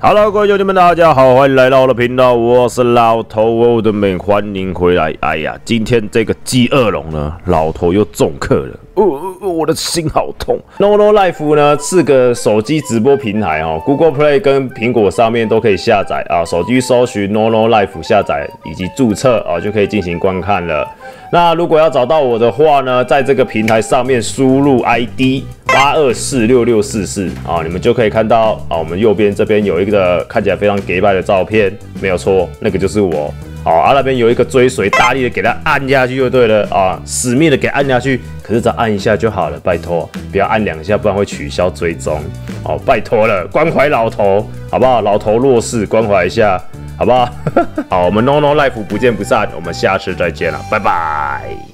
Hello，各位兄弟们，大家好，欢迎来到我的频道，我是老头我的们，欢迎回来。哎呀，今天这个饥饿龙呢，老头又中客了，哦，我的心好痛。Nono Life 呢是个手机直播平台哦，Google Play 跟苹果上面都可以下载啊，手机搜寻 Nono Life 下载以及注册啊，就可以进行观看了。那如果要找到我的话呢，在这个平台上面输入 ID。八二四六六四四啊，你们就可以看到啊，我们右边这边有一个看起来非常给拜的照片，没有错，那个就是我。好，啊那边有一个追随，大力的给他按下去就对了啊，死命的给按下去，可是只按一下就好了，拜托，不要按两下，不然会取消追踪。哦，拜托了，关怀老头，好不好？老头弱势，关怀一下，好不好？好，我们 No No Life 不见不散，我们下次再见了，拜拜。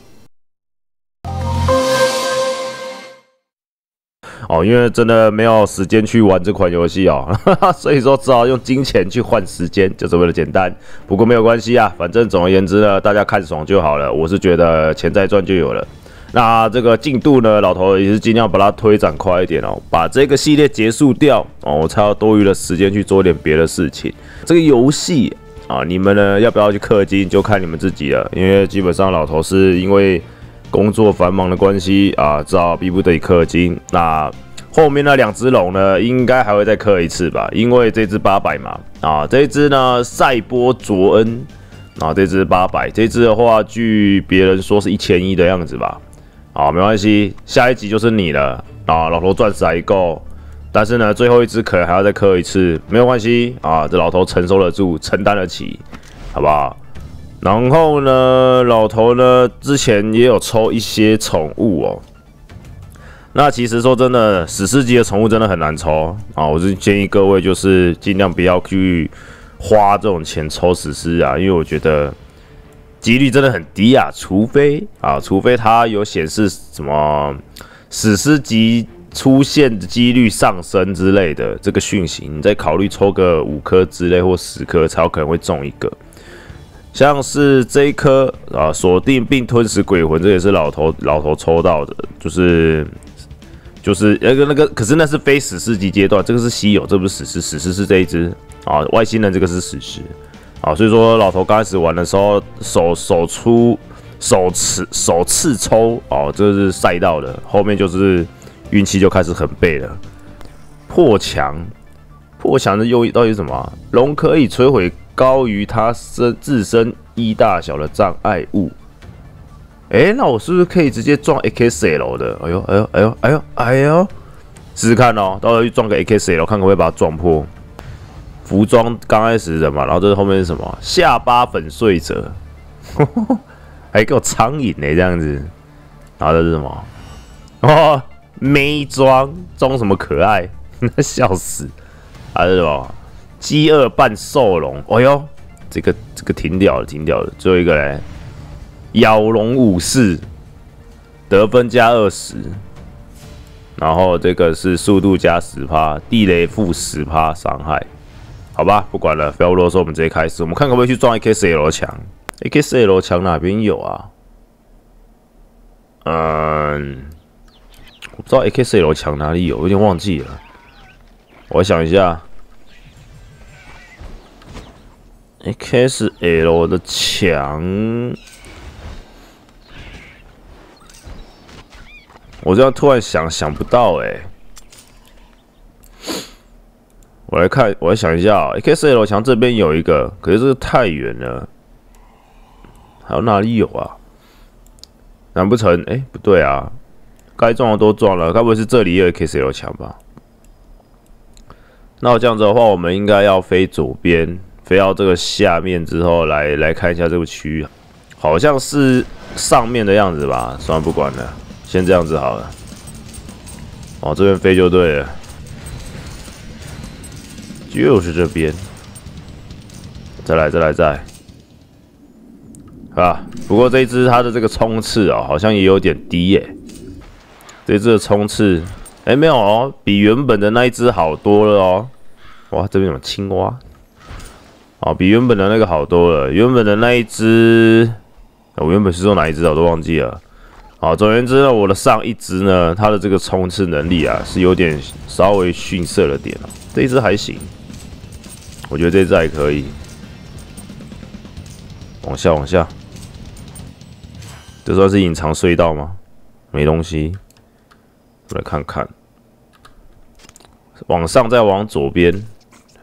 因为真的没有时间去玩这款游戏哦，所以说只好用金钱去换时间，就是为了简单。不过没有关系啊，反正总而言之呢，大家看爽就好了。我是觉得钱再赚就有了。那这个进度呢，老头也是尽量把它推展快一点哦，把这个系列结束掉哦，我才有多余的时间去做点别的事情。这个游戏啊，你们呢要不要去氪金，就看你们自己了。因为基本上老头是因为。工作繁忙的关系啊，只好逼不得已氪金。那后面那两只龙呢，应该还会再磕一次吧？因为这只八百嘛，啊，这只呢赛波卓恩，啊，这只八百，这只的话，据别人说是一千一的样子吧？啊，没关系，下一集就是你了啊，老头钻石还够，但是呢，最后一只可能还要再磕一次，没有关系啊，这老头承受得住，承担得起，好不好？然后呢，老头呢之前也有抽一些宠物哦。那其实说真的，史诗级的宠物真的很难抽啊！我是建议各位就是尽量不要去花这种钱抽史诗啊，因为我觉得几率真的很低啊。除非啊，除非它有显示什么史诗级出现的几率上升之类的这个讯息，你再考虑抽个五颗之类或十颗，才有可能会中一个。像是这一颗啊，锁定并吞噬鬼魂，这也是老头老头抽到的，就是就是那个那个，可是那是非史诗级阶段，这个是稀有，这不是史诗，史诗是这一只啊，外星人这个是史诗啊，所以说老头刚开始玩的时候，手手出首次首次抽哦，这是赛道的，后面就是运气就开始很背了，破墙破墙的用意到底是什么？龙可以摧毁。高于它身自身一大小的障碍物，哎，那我是不是可以直接撞 AKSL 的？哎呦，哎呦，哎呦，哎呦，哎呦，试试看哦，到时候去撞个 AKSL，看可不可以把它撞破。服装刚开始的嘛，然后这后面是什么？下巴粉碎者，还给我苍蝇呢，这样子。然后这是什么？哦，美妆装什么可爱？笑死！还是什么？饥饿半兽龙，哎呦，这个这个挺屌的，挺屌的。最后一个嘞，咬龙武士，得分加二十，然后这个是速度加十趴，地雷负十趴伤害，好吧，不管了，不要啰嗦，我们直接开始。我们看可不可以去撞 AKCL 墙？AKCL 墙哪边有啊？嗯，我不知道 AKCL 墙哪里有，有点忘记了。我想一下。XL 的墙，我这样突然想想不到哎，我来看，我来想一下，XL 墙这边有一个，可是这个太远了，还有哪里有啊？难不成哎不对啊？该撞的都撞了，该不会是这里也有 XL 墙吧？那这样子的话，我们应该要飞左边。飞到这个下面之后，来来看一下这个区域，好像是上面的样子吧。算了，不管了，先这样子好了。哦，这边飞就对了，就是这边。再来，再来，再啊！不过这一只它的这个冲刺啊，好像也有点低耶。这只的冲刺，哎，没有哦，比原本的那一只好多了哦。哇，这边有青蛙。哦，比原本的那个好多了。原本的那一只，我原本是说哪一只我都忘记了。好，总而言之呢，我的上一只呢，它的这个冲刺能力啊，是有点稍微逊色了点啊。这一只还行，我觉得这只还可以。往下，往下，这算是隐藏隧道吗？没东西，我来看看。往上再往左边，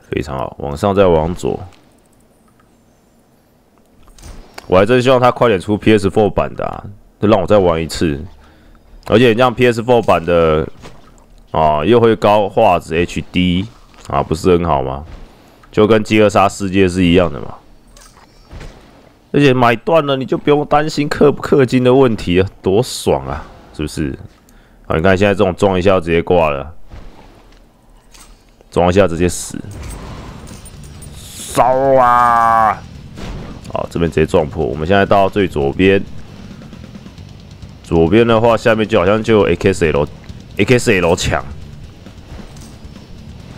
非常好。往上再往左，我还真希望他快点出 PS4 版的，就让我再玩一次。而且这样 PS4 版的啊，又会高画质 HD 啊，不是很好吗？就跟《饥饿杀世界》是一样的嘛。而且买断了，你就不用担心氪不氪金的问题了，多爽啊！是不是？啊，你看现在这种撞一下直接挂了，撞一下直接死，烧啊！好，这边直接撞破。我们现在到最左边，左边的话，下面就好像就有 AKSL，AKSL 墙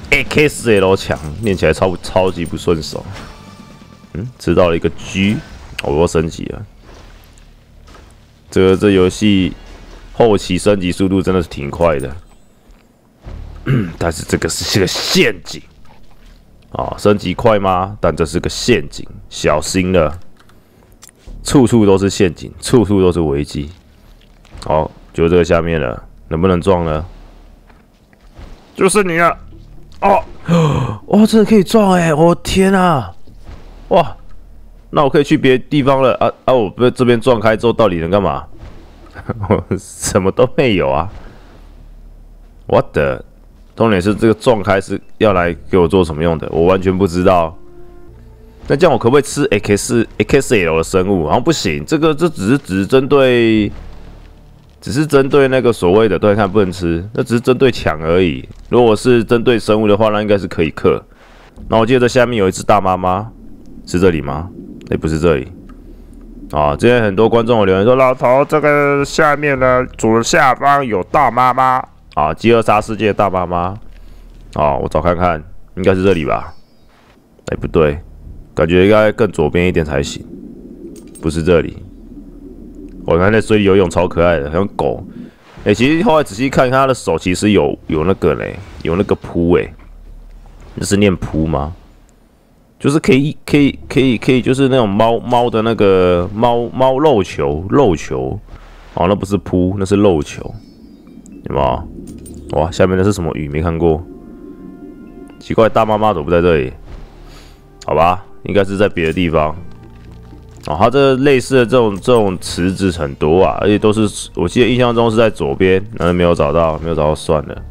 ，AKSL 墙，念起来超超级不顺手。嗯，知道了一个 G。我要升级了，这个这游戏后期升级速度真的是挺快的，但是这个是个陷阱啊！升级快吗？但这是个陷阱，小心了，处处都是陷阱，处处都是危机。好，就这个下面了，能不能撞呢？就是你啊！哦，哇，真的可以撞哎！我天啊！哇！那我可以去别的地方了啊啊！我被这边撞开之后，到底能干嘛？我 什么都没有啊！我的重点是这个撞开是要来给我做什么用的？我完全不知道。那这样我可不可以吃 X XL 的生物？好像不行，这个这只是只是针对，只是针对那个所谓的对看不能吃，那只是针对抢而已。如果是针对生物的话，那应该是可以克。那我记得下面有一只大妈妈，是这里吗？也不是这里啊！今天很多观众有留言说：“老头，这个下面的左下方有大妈妈啊，《饥饿杀世界的》大妈妈啊，我找看看，应该是这里吧？哎，不对，感觉应该更左边一点才行，不是这里。我看在水里游泳超可爱的，像狗。哎，其实后来仔细看看，他的手其实有有那个嘞，有那个扑哎，那是念扑吗？”就是可以，可以，可以，可以，就是那种猫猫的那个猫猫肉球，肉球，哦，那不是扑，那是肉球，有吗？哇，下面的是什么鱼？没看过，奇怪，大妈妈怎么不在这里？好吧，应该是在别的地方。哦，它这类似的这种这种池子很多啊，而且都是，我记得印象中是在左边，但是没有找到，没有找到，算了。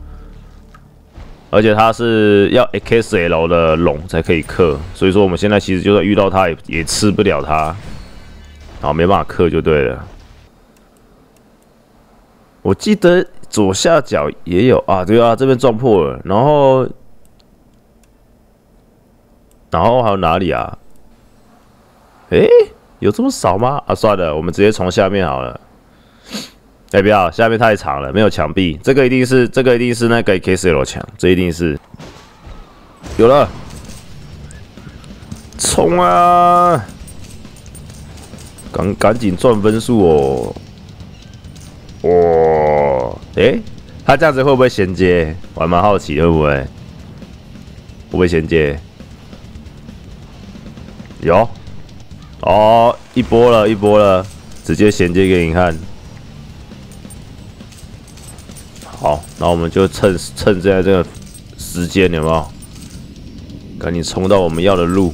而且它是要 XL 的龙才可以克，所以说我们现在其实就算遇到它也也吃不了它，好没办法克就对了。我记得左下角也有啊，对啊，这边撞破了，然后然后还有哪里啊？诶，有这么少吗？啊，算了，我们直接从下面好了。哎，不要，下面太长了，没有墙壁。这个一定是，这个一定是那个 K C L 墙，这一定是有了。冲啊！赶赶紧赚分数哦！哇，哎，他这样子会不会衔接？我还蛮好奇，会不会？会不会衔接？有哦，一波了，一波了，直接衔接给你看。好，那我们就趁趁现在这个时间，有没有？赶紧冲到我们要的路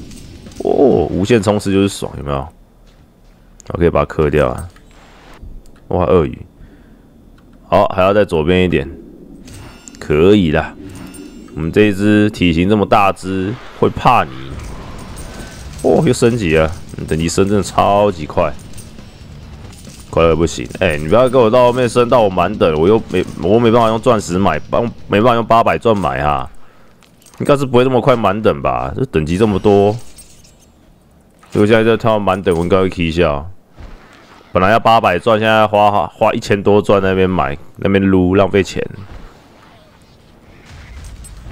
哦！无限冲刺就是爽，有没有？我可以把它磕掉啊！哇，鳄鱼，好，还要在左边一点，可以的。我们这一只体型这么大只，会怕你？哦，又升级了，等级升真的超级快。快的不行，哎，你不要跟我到后面升到我满等，我又没我没办法用钻石买，帮没办法用八百钻买哈，应该是不会这么快满等吧？这等级这么多，如果现在就跳满等，我应该会 K 笑。本来要八百钻，现在花花一千多钻那边买，那边撸浪费钱，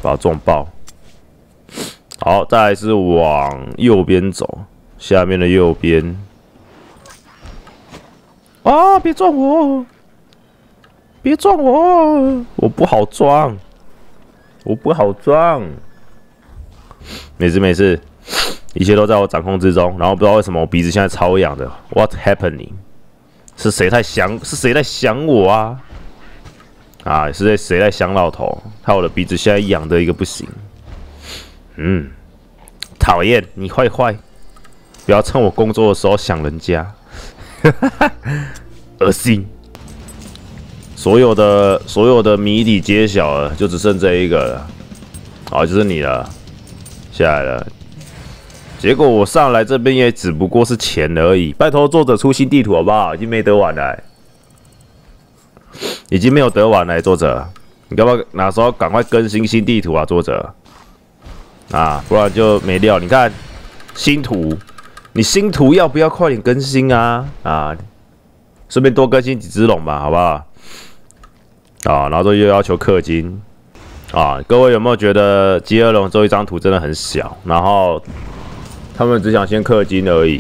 把它撞爆。好，再来是往右边走，下面的右边。啊！别撞我！别撞我！我不好撞，我不好撞。没事没事，一切都在我掌控之中。然后不知道为什么我鼻子现在超痒的，What happening？是谁在想？是谁在想我啊？啊，是谁谁在想老头？害我的鼻子现在痒的一个不行。嗯，讨厌你坏坏，不要趁我工作的时候想人家，恶心。所有的所有的谜底揭晓了，就只剩这一个了。好，就是你了，下来了。结果我上来这边也只不过是钱而已。拜托作者出新地图好不好？已经没得玩了，已经没有得玩了。作者，你要不要哪时候赶快更新新地图啊？作者，啊，不然就没料。你看新图，你新图要不要快点更新啊？啊，顺便多更新几只龙吧，好不好？啊，然后又要求氪金啊！各位有没有觉得饥饿龙这一张图真的很小？然后他们只想先氪金而已，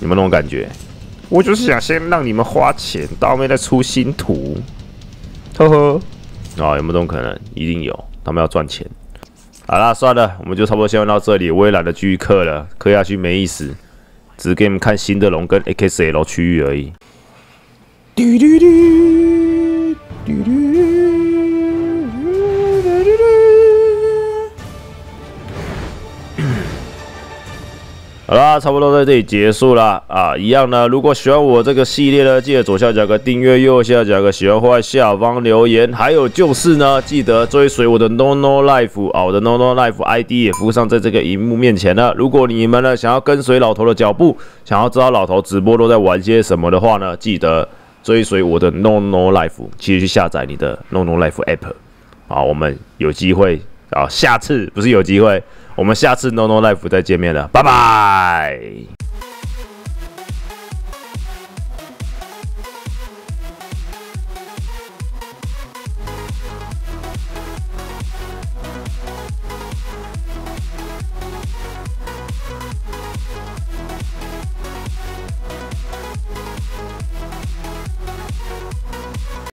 有没有那种感觉？我就是想先让你们花钱，到后面再出新图。呵呵，啊，有没有这种可能？一定有，他们要赚钱。好啦，算了，我们就差不多先玩到这里。我也懒得继续氪了，氪下去没意思，只给你们看新的龙跟 X L 区域而已。嘟嘟嘟。好啦，差不多在这里结束了啊！一样呢，如果喜欢我这个系列呢，记得左下角个订阅，右下角个喜欢，或下方留言。还有就是呢，记得追随我的 No No Life 啊，我的 No No Life ID 也附上在这个荧幕面前了。如果你们呢想要跟随老头的脚步，想要知道老头直播都在玩些什么的话呢，记得。追随我的 No No Life，其实去下载你的 No No Life App，啊，我们有机会啊，下次不是有机会，我们下次 No No Life 再见面了，拜拜。